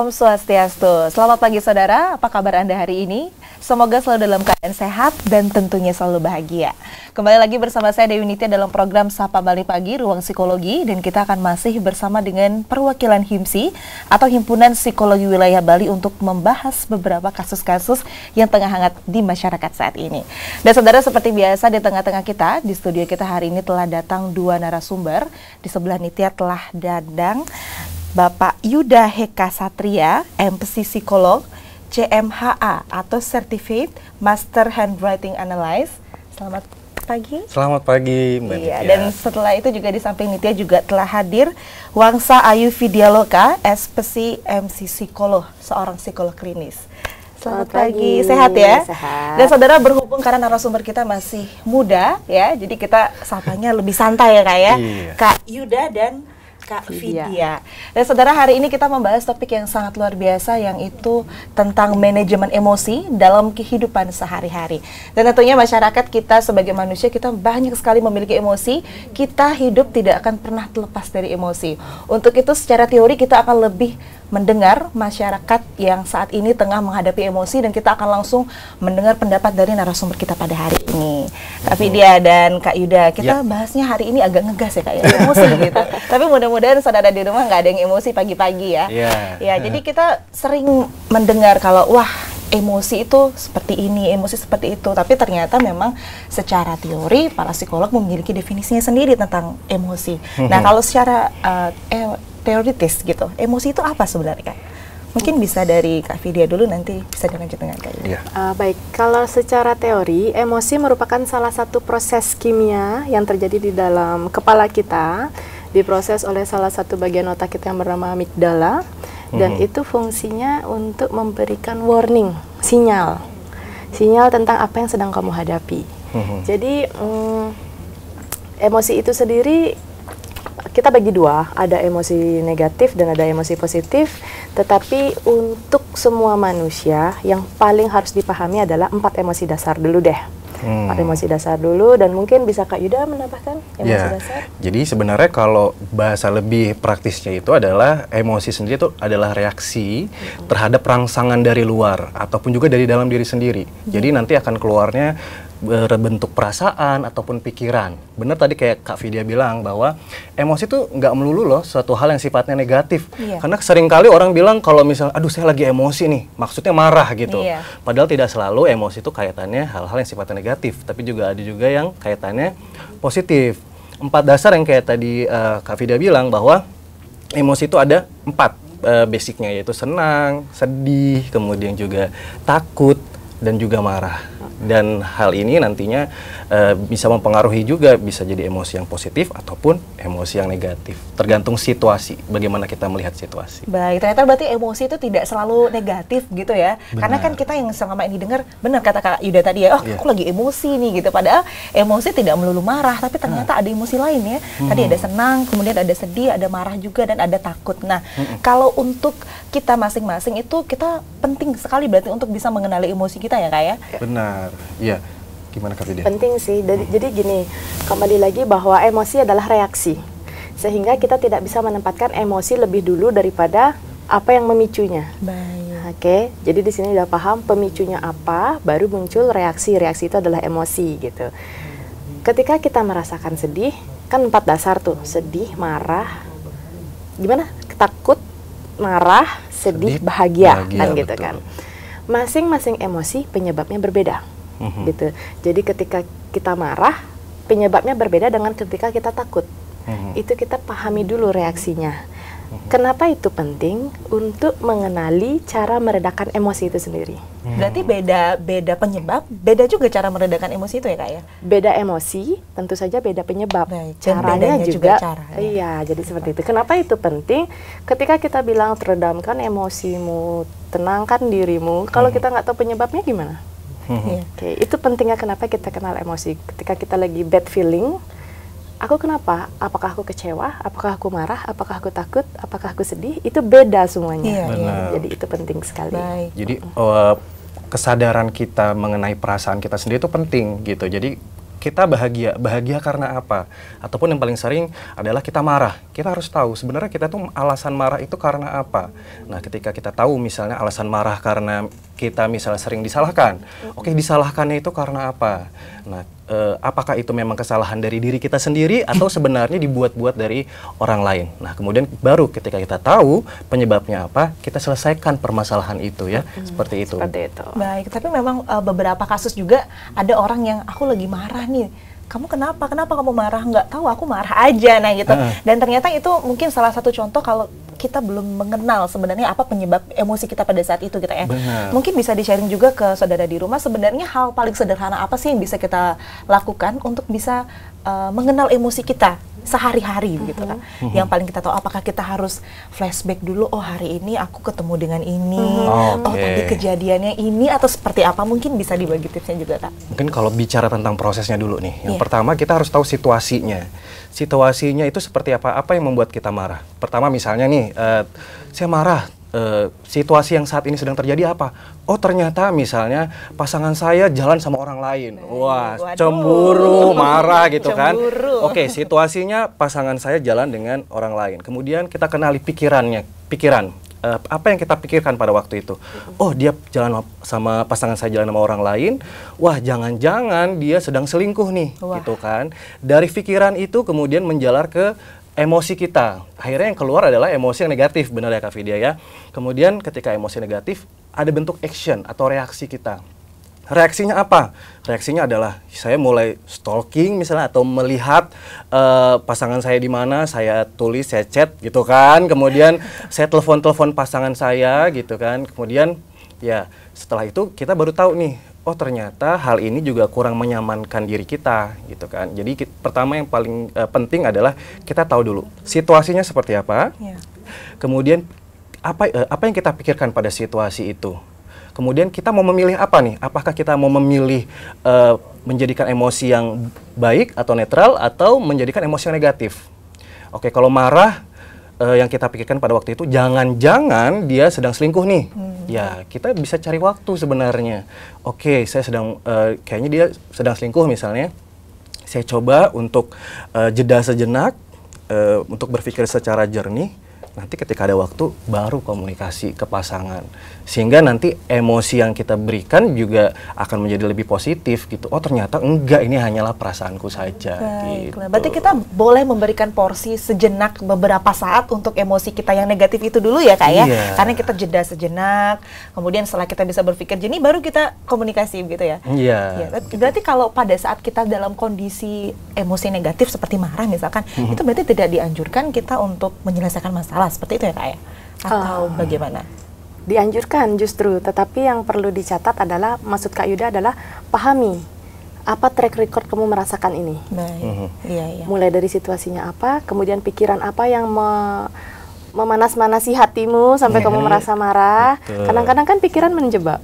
Om Swastiastu. Selamat pagi saudara, apa kabar Anda hari ini? Semoga selalu dalam keadaan sehat dan tentunya selalu bahagia. Kembali lagi bersama saya Dewi Nitya dalam program Sapa Bali Pagi Ruang Psikologi dan kita akan masih bersama dengan perwakilan HIMSI atau Himpunan Psikologi Wilayah Bali untuk membahas beberapa kasus-kasus yang tengah hangat di masyarakat saat ini. Dan saudara seperti biasa di tengah-tengah kita, di studio kita hari ini telah datang dua narasumber. Di sebelah Nitya telah dadang Bapak Yuda Heka Satria, MPC Psikolog, CMHA atau Certificate Master Handwriting Analyze. Selamat pagi. Selamat pagi, Mbak Iya, dan setelah itu juga di samping Nitya juga telah hadir Wangsa Ayu Vidyaloka, SPC MC Psikolog, seorang psikolog klinis. Selamat, Selamat pagi. pagi, sehat ya? Sehat. Dan saudara berhubung karena narasumber kita masih muda ya, jadi kita sapanya lebih santai ya kak ya. Iya. Kak Yuda dan Kak Vidya. Vidya. Dan saudara hari ini kita membahas topik yang sangat luar biasa yang itu tentang manajemen emosi dalam kehidupan sehari-hari. Dan tentunya masyarakat kita sebagai manusia kita banyak sekali memiliki emosi. Kita hidup tidak akan pernah terlepas dari emosi. Untuk itu secara teori kita akan lebih mendengar masyarakat yang saat ini tengah menghadapi emosi dan kita akan langsung mendengar pendapat dari narasumber kita pada hari ini. Kak Vidya dan Kak Yuda, kita Ya. bahasnya hari ini agak ngegas ya Kak ya, emosi gitu. Tapi mudah-mudahan saudara di rumah nggak ada yang emosi pagi-pagi ya. Iya. Ya, jadi kita sering mendengar kalau wah emosi itu seperti ini, emosi seperti itu. Tapi ternyata memang secara teori para psikolog memiliki definisinya sendiri tentang emosi. Nah, kalau secara uh, eh, teoritis gitu, emosi itu apa sebenarnya? Kak? Mungkin bisa dari Kak Vidya dulu nanti bisa dilanjut dengan Kak. Iya. Uh, baik, kalau secara teori, emosi merupakan salah satu proses kimia yang terjadi di dalam kepala kita, diproses oleh salah satu bagian otak kita yang bernama amigdala, dan Mhm. itu fungsinya untuk memberikan warning, sinyal, sinyal tentang apa yang sedang kamu hadapi. Mhm. Jadi mm, emosi itu sendiri kita bagi dua, ada emosi negatif dan ada emosi positif. Tetapi untuk semua manusia yang paling harus dipahami adalah empat emosi dasar dulu deh. Hmm. Empat emosi dasar dulu dan mungkin bisa Kak Yuda menambahkan emosi Ya, dasar. jadi sebenarnya kalau bahasa lebih praktisnya itu adalah emosi sendiri itu adalah reaksi terhadap rangsangan dari luar ataupun juga dari dalam diri sendiri. Jadi nanti akan keluarnya berbentuk perasaan ataupun pikiran. Benar tadi kayak Kak Vidya bilang bahwa emosi itu nggak melulu loh suatu hal yang sifatnya negatif. Iya. Karena sering kali orang bilang kalau misalnya, aduh saya lagi emosi nih, maksudnya marah gitu. Iya. Padahal tidak selalu emosi itu kaitannya hal-hal yang sifatnya negatif, tapi juga ada juga yang kaitannya positif. Empat dasar yang kayak tadi eh, Kak Vida bilang bahwa emosi itu ada empat eh, basicnya yaitu senang, sedih, kemudian juga takut dan juga marah. Dan hal ini nantinya eh, bisa mempengaruhi juga bisa jadi emosi yang positif ataupun emosi yang negatif, tergantung situasi, bagaimana kita melihat situasi. Baik, ternyata berarti emosi itu tidak selalu negatif gitu ya. Karena kan Benar. kita yang selama ini dengar, benar kata Kak Yuda tadi ya, oh Iya. aku lagi emosi nih gitu. Padahal emosi tidak melulu marah, tapi ternyata ada emosi lain ya. Tadi ada senang, kemudian ada sedih, ada marah juga, dan ada takut. Nah, kalau untuk kita masing-masing itu kita penting sekali berarti untuk bisa mengenali emosi kita ya Kak ya. Benar, iya. Gimana Kak Vida? Penting sih. Jadi, jadi gini, kembali lagi bahwa emosi adalah reaksi. Sehingga kita tidak bisa menempatkan emosi lebih dulu daripada apa yang memicunya. Baik. Oke, jadi di sini udah paham pemicunya apa, baru muncul reaksi. Reaksi itu adalah emosi gitu. Ketika kita merasakan sedih, kan empat dasar tuh, sedih, marah, gimana? Takut, marah, sedih, Sedih, bahagia, bahagia, kan gitu betul. kan. Masing-masing emosi penyebabnya berbeda, Mhm. gitu. Jadi ketika kita marah, penyebabnya berbeda dengan ketika kita takut Mhm. itu kita pahami dulu reaksinya. Kenapa itu penting untuk mengenali cara meredakan emosi itu sendiri? Berarti beda beda penyebab, beda juga cara meredakan emosi itu ya Kak ya. Beda emosi, tentu saja beda penyebab. Baik, dan Caranya bedanya juga juga, cara, ya. iya. Jadi seperti itu. Kenapa itu penting? Ketika kita bilang teredamkan emosimu, tenangkan dirimu. Kalau kita nggak tahu penyebabnya gimana? Iya. Oke, itu pentingnya kenapa kita kenal emosi. Ketika kita lagi bad feeling, aku kenapa? Apakah aku kecewa? Apakah aku marah? Apakah aku takut? Apakah aku sedih? Itu beda semuanya. Iya, iya. Jadi itu penting sekali. Baik. Jadi eh, kesadaran kita mengenai perasaan kita sendiri itu penting gitu. Jadi kita bahagia. Bahagia karena apa? Ataupun yang paling sering adalah kita marah. Kita harus tahu sebenarnya kita tuh alasan marah itu karena apa. Nah, ketika kita tahu misalnya alasan marah karena kita misalnya sering disalahkan. Oke, disalahkannya itu karena apa? Nah, eh, apakah itu memang kesalahan dari diri kita sendiri atau sebenarnya dibuat-buat dari orang lain? Nah, kemudian baru ketika kita tahu penyebabnya apa, kita selesaikan permasalahan itu ya. Seperti itu. Seperti itu. Baik, tapi memang uh, beberapa kasus juga ada orang yang aku lagi marah nih. Kamu kenapa? Kenapa kamu marah? Nggak tahu, aku marah aja, nah gitu. Heeh. Dan ternyata itu mungkin salah satu contoh kalau kita belum mengenal sebenarnya apa penyebab emosi kita pada saat itu gitu ya. Benar. Mungkin bisa di-sharing juga ke saudara di rumah sebenarnya hal paling sederhana apa sih yang bisa kita lakukan untuk bisa uh, mengenal emosi kita sehari-hari gitu kan. Yang paling kita tahu apakah kita harus flashback dulu oh hari ini aku ketemu dengan ini. Hmm. Oh Oke. tadi kejadiannya ini atau seperti apa mungkin bisa dibagi tipsnya juga Kak. Mungkin kalau bicara tentang prosesnya dulu nih. Yang Iya. pertama kita harus tahu situasinya. Situasinya itu seperti apa? Apa yang membuat kita marah? Pertama misalnya nih, eh, saya marah. Eh, situasi yang saat ini sedang terjadi apa? Oh ternyata misalnya pasangan saya jalan sama orang lain. Wah Waduh. cemburu, marah gitu kan? Cemburu. Oke situasinya pasangan saya jalan dengan orang lain. Kemudian kita kenali pikirannya, pikiran. Eh, apa yang kita pikirkan pada waktu itu? Oh, dia jalan sama pasangan saya jalan sama orang lain. Wah, jangan-jangan dia sedang selingkuh nih, Wah. gitu kan? Dari pikiran itu kemudian menjalar ke emosi kita. Akhirnya yang keluar adalah emosi yang negatif, benar ya Kak Vidya ya. Kemudian ketika emosi negatif, ada bentuk action atau reaksi kita. Reaksinya apa? Reaksinya adalah saya mulai stalking misalnya atau melihat eh, pasangan saya di mana, saya tulis, saya chat gitu kan. Kemudian saya telepon-telepon pasangan saya gitu kan. Kemudian ya setelah itu kita baru tahu nih, oh ternyata hal ini juga kurang menyamankan diri kita gitu kan. Jadi ki- pertama yang paling eh, penting adalah kita tahu dulu situasinya seperti apa. Iya. Kemudian apa eh, apa yang kita pikirkan pada situasi itu? Kemudian kita mau memilih apa nih? Apakah kita mau memilih eh, menjadikan emosi yang baik atau netral atau menjadikan emosi yang negatif? Oke, kalau marah eh, yang kita pikirkan pada waktu itu jangan-jangan dia sedang selingkuh nih. Ya, kita bisa cari waktu sebenarnya. Oke, saya sedang eh, kayaknya dia sedang selingkuh misalnya. Saya coba untuk eh, jeda sejenak eh, untuk berpikir secara jernih. Nanti ketika ada waktu baru komunikasi ke pasangan. Sehingga nanti emosi yang kita berikan juga akan menjadi lebih positif gitu. Oh, ternyata enggak ini hanyalah perasaanku saja gitu. Baiklah, berarti kita boleh memberikan porsi sejenak beberapa saat untuk emosi kita yang negatif itu dulu ya kak ya, Iya. karena kita jeda sejenak, kemudian setelah kita bisa berpikir jernih baru kita komunikasi gitu ya. Iya. Ya, ber- berarti kalau pada saat kita dalam kondisi emosi negatif seperti marah misalkan, Mhm. itu berarti tidak dianjurkan kita untuk menyelesaikan masalah seperti itu ya kak ya? Atau Ah. bagaimana? Dianjurkan justru, tetapi yang perlu dicatat adalah maksud Kak Yuda adalah pahami apa track record kamu merasakan ini. Baik, iya iya. Mulai dari situasinya apa, kemudian pikiran apa yang me- memanas-manasi hatimu sampai kamu Mhm. merasa marah. Kadang-kadang kan pikiran menjebak.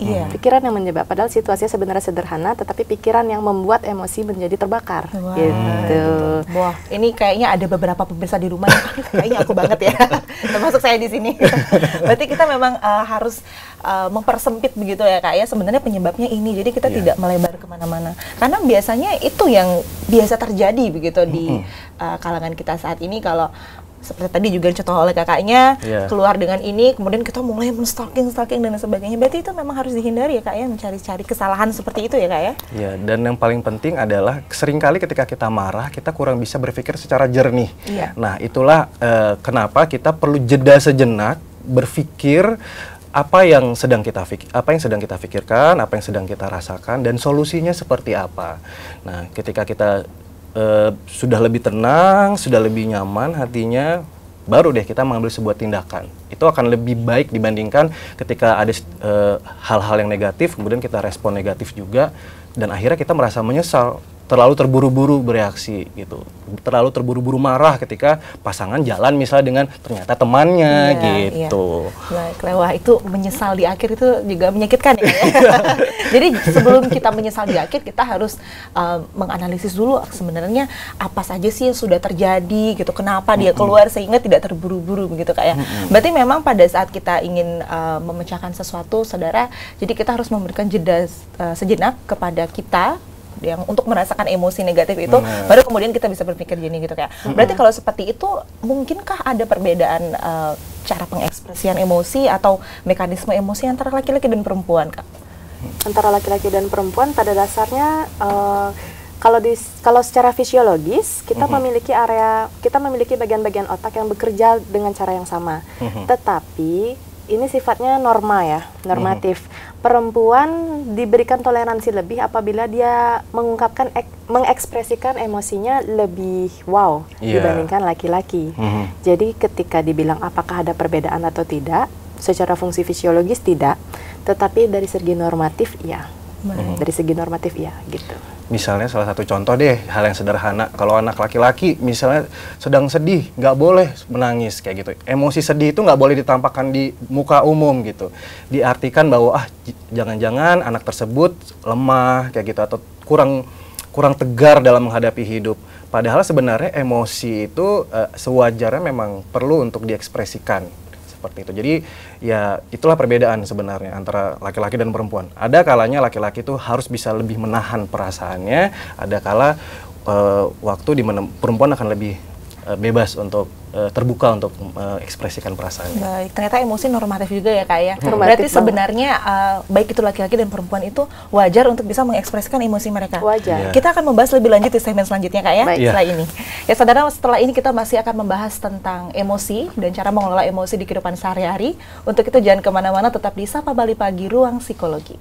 Iya. Pikiran yang menjebak, padahal situasinya sebenarnya sederhana, tetapi pikiran yang membuat emosi menjadi terbakar. Wah, Gitu. Wah, ini kayaknya ada beberapa pemirsa di rumah yang "Ah, kayaknya aku banget ya, termasuk saya di sini. Berarti kita memang uh, harus uh, mempersempit begitu ya kak ya. Sebenarnya penyebabnya ini, jadi kita Iya. tidak melebar ke mana-mana. Karena biasanya itu yang biasa terjadi begitu di uh, kalangan kita saat ini kalau seperti tadi juga contoh oleh kakaknya Iya. keluar dengan ini, kemudian kita mulai men-stalking, stalking dan sebagainya. Berarti itu memang harus dihindari ya kak ya, mencari-cari kesalahan seperti itu ya kak ya. Ya, dan yang paling penting adalah sering kali ketika kita marah, kita kurang bisa berpikir secara jernih. Iya. Nah, itulah eh, kenapa kita perlu jeda sejenak berpikir apa yang sedang kita fik- apa yang sedang kita pikirkan, apa yang sedang kita rasakan dan solusinya seperti apa. Nah, ketika kita eh, sudah lebih tenang, sudah lebih nyaman hatinya, baru deh kita mengambil sebuah tindakan. Itu akan lebih baik dibandingkan ketika ada eh, hal-hal yang negatif, kemudian kita respon negatif juga, dan akhirnya kita merasa menyesal, terlalu terburu-buru bereaksi gitu, terlalu terburu-buru marah ketika pasangan jalan misalnya dengan ternyata temannya Iya, gitu. Baiklah, wah itu menyesal di akhir itu juga menyakitkan ya. Ya? Jadi sebelum kita menyesal di akhir kita harus uh, menganalisis dulu sebenarnya apa saja sih yang sudah terjadi gitu, kenapa dia keluar sehingga tidak terburu-buru begitu kak ya. Berarti memang pada saat kita ingin uh, memecahkan sesuatu, saudara, jadi kita harus memberikan jeda uh, sejenak kepada kita yang untuk merasakan emosi negatif itu Benar. baru kemudian kita bisa berpikir gini gitu kayak berarti kalau seperti itu mungkinkah ada perbedaan eh, cara pengekspresian emosi atau mekanisme emosi antara laki-laki dan perempuan kak antara laki-laki dan perempuan pada dasarnya eh, kalau di kalau secara fisiologis kita Mhm. memiliki area kita memiliki bagian-bagian otak yang bekerja dengan cara yang sama. Mhm. Tetapi ini sifatnya norma ya, normatif. Mhm. Perempuan diberikan toleransi lebih apabila dia mengungkapkan ek- mengekspresikan emosinya lebih wow Iya. dibandingkan laki-laki. Mhm. Jadi ketika dibilang apakah ada perbedaan atau tidak, secara fungsi fisiologis tidak, tetapi dari segi normatif iya. Baik. Dari segi normatif iya gitu. Misalnya salah satu contoh deh, hal yang sederhana. Kalau anak laki-laki misalnya sedang sedih, nggak boleh menangis kayak gitu. Emosi sedih itu nggak boleh ditampakkan di muka umum gitu. Diartikan bahwa ah jangan-jangan anak tersebut lemah kayak gitu atau kurang kurang tegar dalam menghadapi hidup. Padahal sebenarnya emosi itu eh, sewajarnya memang perlu untuk diekspresikan seperti itu. Jadi ya itulah perbedaan sebenarnya antara laki-laki dan perempuan. Ada kalanya laki-laki itu harus bisa lebih menahan perasaannya, ada kala eh, waktu di mana perempuan akan lebih eh, bebas untuk eh, terbuka untuk mengekspresikan perasaannya. Baik, ternyata emosi normatif juga ya kak ya. Normatif Berarti banget. sebenarnya uh, baik itu laki-laki dan perempuan itu wajar untuk bisa mengekspresikan emosi mereka. Wajar. Iya. Kita akan membahas lebih lanjut di segmen selanjutnya kak ya Baik. setelah ini. Ya saudara setelah ini kita masih akan membahas tentang emosi dan cara mengelola emosi di kehidupan sehari-hari. Untuk itu jangan ke mana-mana tetap di Sapa Bali Pagi Ruang Psikologi.